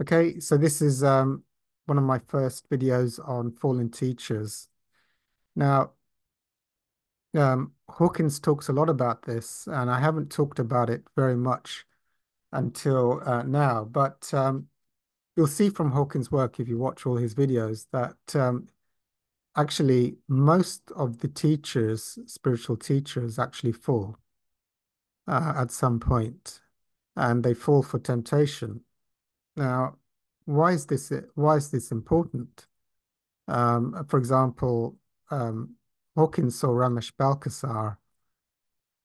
Okay, so this is um, one of my first videos on fallen teachers. Now, um, Hawkins talks a lot about this, and I haven't talked about it very much until uh, now, but um, you'll see from Hawkins' work, if you watch all his videos, that um, actually most of the teachers, spiritual teachers, actually fall uh, at some point, and they fall for temptation. Now, why is this why is this important? Um, for example, um, Hawkins saw Ramesh Balsekar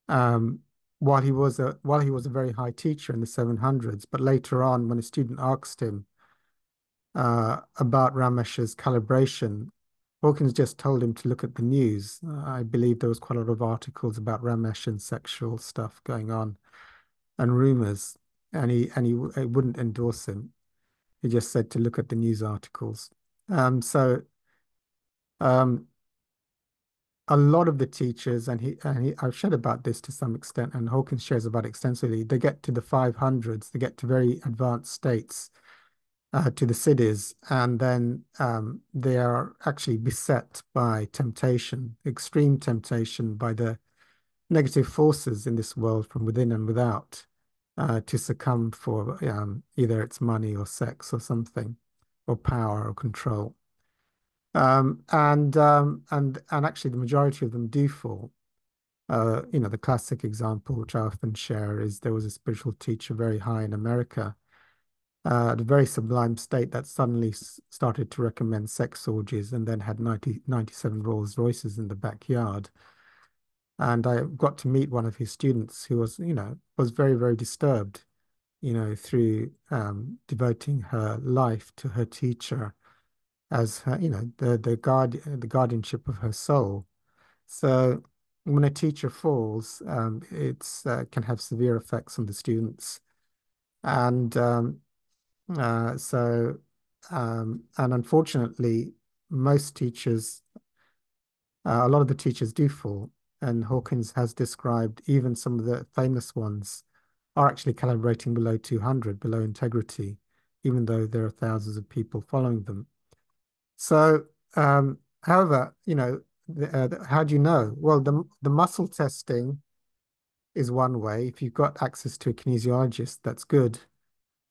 um, while he was a while he was a very high teacher in the 700s, but later on, when a student asked him uh, about Ramesh's calibration, Hawkins just told him to look at the news. I believe there was quite a lot of articles about Ramesh and sexual stuff going on, and rumors, and he and he, he wouldn't endorse him. He just said to look at the news articles. Um, so um, a lot of the teachers, and he and he, I've shared about this to some extent, and Hawkins shares about extensively. They get to the 500s, they get to very advanced states, uh, to the siddhis, and then um, they are actually beset by temptation, extreme temptation by the negative forces in this world from within and without uh, to succumb for um, either it's money or sex or something, or power or control. Um, and um, and and actually, the majority of them do fall. Uh, you know, the classic example, which I often share, is there was a spiritual teacher very high in America, uh, at a very sublime state that suddenly started to recommend sex orgies and then had 90, 97 Rolls Royces in the backyard. And I got to meet one of his students who was, you know, was very, very disturbed, you know, through um, devoting her life to her teacher as her, you know, the the guard the guardianship of her soul. So when a teacher falls, um, it's uh, can have severe effects on the students, and um, uh, so um, and unfortunately, most teachers, uh, a lot of the teachers do fall, and Hawkins has described even some of the famous ones are actually calibrating below 200, below integrity, even though there are thousands of people following them. So, um, however, you know, uh, how do you know? Well, the the muscle testing is one way. If you've got access to a kinesiologist, that's good.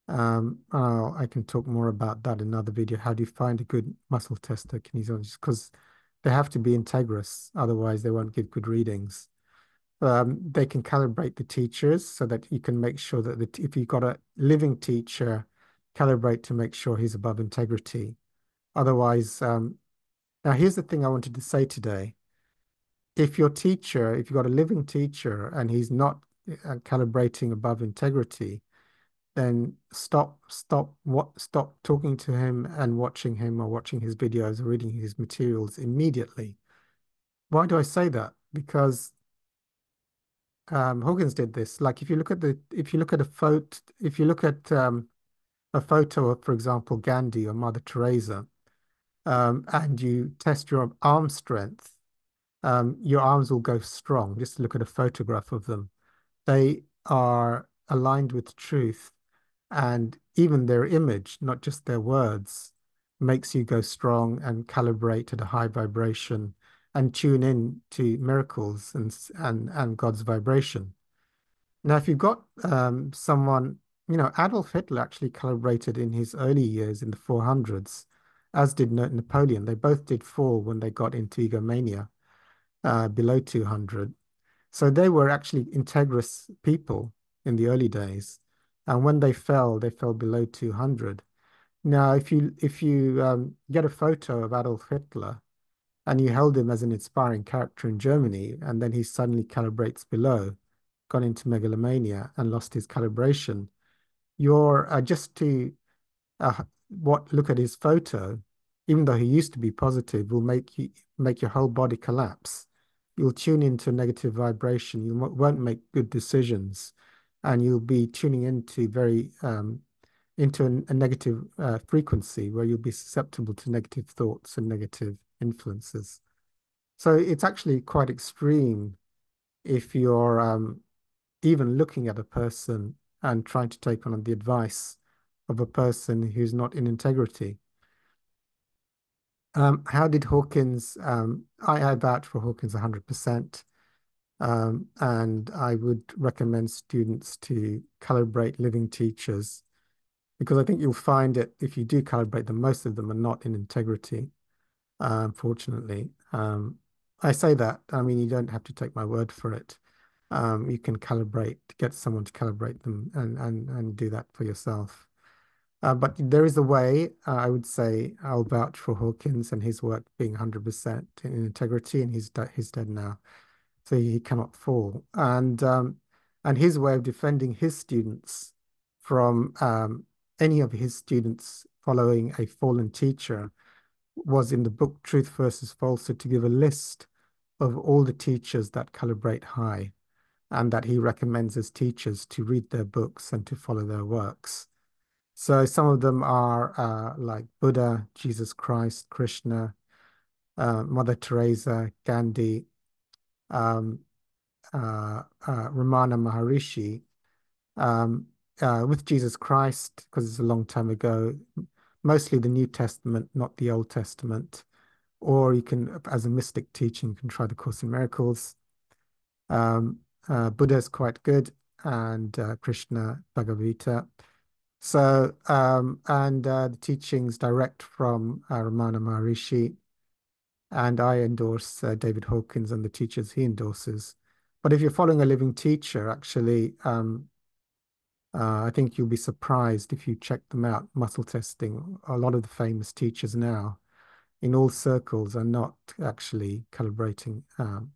Um, I can talk more about that in another video. How do you find a good muscle tester kinesiologist? Because they have to be integrous, otherwise they won't give good readings. Um, they can calibrate the teachers so that you can make sure that the, if you've got a living teacher, calibrate to make sure he's above integrity. Otherwise, um, now here's the thing I wanted to say today. If your teacher, if you've got a living teacher and he's not uh, calibrating above integrity, then stop, stop, what, stop talking to him and watching him or watching his videos or reading his materials immediately. Why do I say that? Because um, Hawkins did this. Like if you look at the, if you look at a photo, if you look at um, a photo of, for example, Gandhi or Mother Teresa, um, and you test your arm strength, um, your arms will go strong. Just look at a photograph of them. They are aligned with truth and even their image, not just their words, makes you go strong and calibrate at a high vibration and tune in to miracles and and and God's vibration. Now, if you've got um, someone, you know, Adolf Hitler actually calibrated in his early years in the 400s, as did Napoleon. They both did fall when they got into egomania uh, below 200. So they were actually integrous people in the early days and when they fell, they fell below 200. Now, if you if you um, get a photo of Adolf Hitler and you held him as an inspiring character in Germany, and then he suddenly calibrates below, gone into megalomania and lost his calibration, you're uh, just to uh, what look at his photo, even though he used to be positive, will make you make your whole body collapse. You'll tune into negative vibration. You won't make good decisions and you'll be tuning into very um, into a, a negative uh, frequency where you'll be susceptible to negative thoughts and negative influences. So it's actually quite extreme if you're um, even looking at a person and trying to take on the advice of a person who's not in integrity. Um, how did Hawkins? Um, I, I vouch for Hawkins 100%. Um, and I would recommend students to calibrate living teachers because I think you'll find it if you do calibrate them, most of them are not in integrity, unfortunately. Um, I say that, I mean, you don't have to take my word for it. Um, you can calibrate, get someone to calibrate them and, and, and do that for yourself. Uh, but there is a way, uh, I would say, I'll vouch for Hawkins and his work being 100% in integrity, and he's, he's dead now so he cannot fall. And um, and his way of defending his students from um, any of his students following a fallen teacher was in the book Truth versus Falsehood to give a list of all the teachers that calibrate high and that he recommends as teachers to read their books and to follow their works. So some of them are uh, like Buddha, Jesus Christ, Krishna, uh, Mother Teresa, Gandhi, um, uh, uh, Ramana Maharishi um, uh, with Jesus Christ, because it's a long time ago, mostly the New Testament, not the Old Testament. Or you can, as a mystic teaching, you can try the Course in Miracles. Um, uh, Buddha is quite good, and uh, Krishna, Bhagavad Gita. So, um, and uh, the teachings direct from Ramana Maharishi and I endorse uh, David Hawkins and the teachers he endorses. But if you're following a living teacher, actually, um, uh, I think you'll be surprised if you check them out. Muscle testing, a lot of the famous teachers now in all circles are not actually calibrating. Um,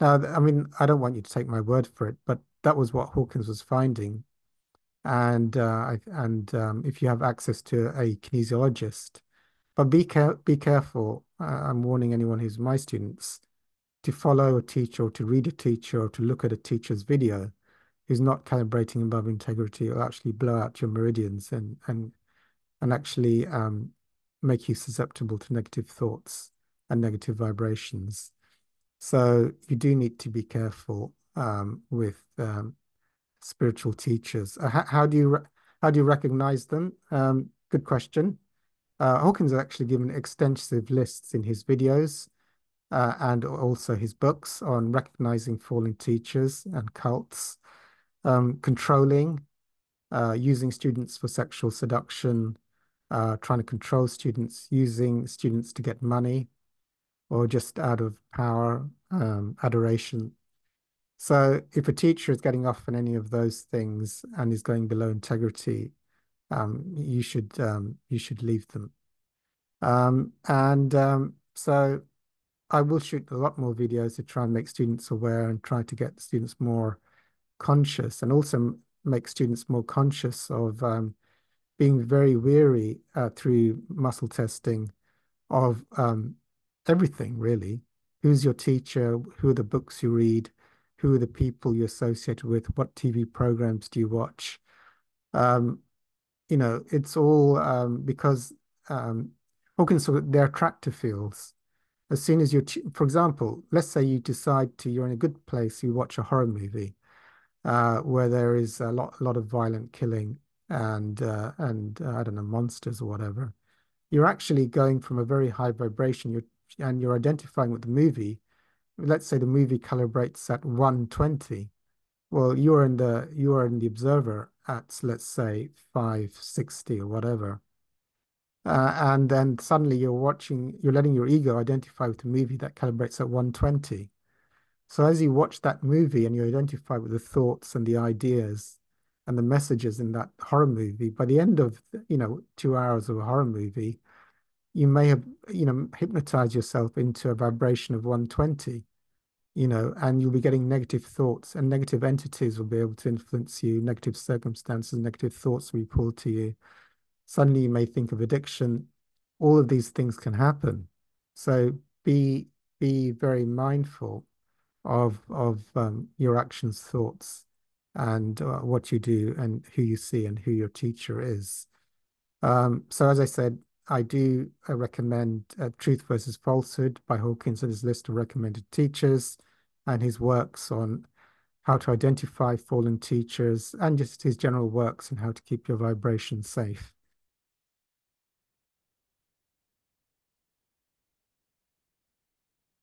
now, I mean, I don't want you to take my word for it, but that was what Hawkins was finding. And uh, and um, if you have access to a kinesiologist, but be care be careful. Uh, I'm warning anyone who's my students to follow a teacher or to read a teacher or to look at a teacher's video who's not calibrating above integrity will actually blow out your meridians and and and actually um, make you susceptible to negative thoughts and negative vibrations. So you do need to be careful um, with um, spiritual teachers. Uh, how, how, do you how do you recognize them? Um, good question. Uh, Hawkins has actually given extensive lists in his videos uh, and also his books on recognizing fallen teachers and cults, um, controlling, uh, using students for sexual seduction, uh, trying to control students, using students to get money, or just out of power, um, adoration. So if a teacher is getting off on any of those things and is going below integrity, you should um, you should leave them. Um, and um, so I will shoot a lot more videos to try and make students aware and try to get students more conscious and also make students more conscious of um, being very weary uh, through muscle testing of um, everything really. Who's your teacher? Who are the books you read? Who are the people you associate with? What TV programs do you watch? Um, you know, it's all um, because um, Hawkins, so they're attractor fields. As soon as you, for example, let's say you decide to, you're in a good place, you watch a horror movie uh, where there is a lot, a lot of violent killing and uh, and uh, I don't know monsters or whatever. You're actually going from a very high vibration. You're and you're identifying with the movie. Let's say the movie calibrates at 120 well, you're in the you are in the observer at let's say 560 or whatever. Uh, and then suddenly you're watching, you're letting your ego identify with a movie that calibrates at 120. So as you watch that movie and you identify with the thoughts and the ideas and the messages in that horror movie, by the end of, you know, two hours of a horror movie, you may have, you know, hypnotized yourself into a vibration of 120 you know, and you'll be getting negative thoughts and negative entities will be able to influence you, negative circumstances, negative thoughts will be pulled to you. Suddenly you may think of addiction. All of these things can happen. So be be very mindful of of um, your actions, thoughts, and uh, what you do, and who you see, and who your teacher is. Um, so as I said, I do uh, recommend uh, Truth versus Falsehood by Hawkins and his list of recommended teachers and his works on how to identify fallen teachers, and just his general works and how to keep your vibration safe.